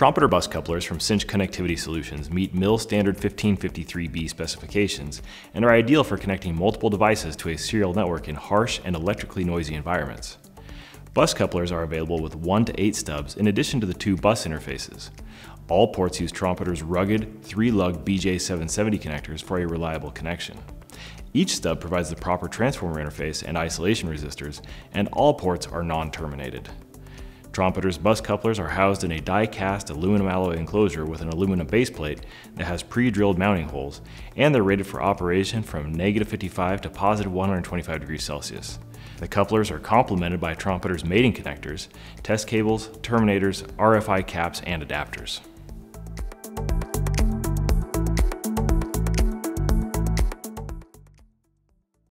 Trompeter bus couplers from Cinch Connectivity Solutions meet MIL standard 1553B specifications and are ideal for connecting multiple devices to a serial network in harsh and electrically noisy environments. Bus couplers are available with 1 to 8 stubs in addition to the two bus interfaces. All ports use Trompeter's rugged 3-lug BJ770 connectors for a reliable connection. Each stub provides the proper transformer interface and isolation resistors, and all ports are non-terminated. Trompeter's bus couplers are housed in a die-cast aluminum alloy enclosure with an aluminum base plate that has pre-drilled mounting holes, and they're rated for operation from negative 55 to positive 125 degrees Celsius. The couplers are complemented by Trompeter's mating connectors, test cables, terminators, RFI caps, and adapters.